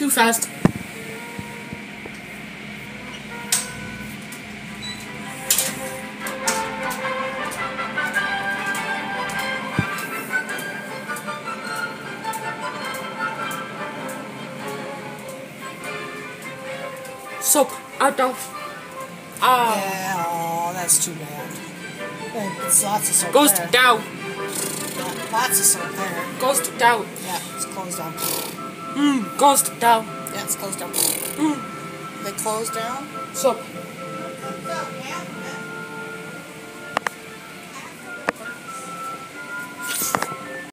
Too fast. Soap out of. Ah. Yeah, oh, that's too bad. Oh, it's lots of soap Goes there. down. Yeah, lots of soap there. Goes down. Yeah, it's closed down. Mm, closed down. Yeah, it's closed down. Mm, They closed down? soap.